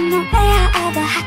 Yeah, I'm the